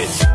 habits.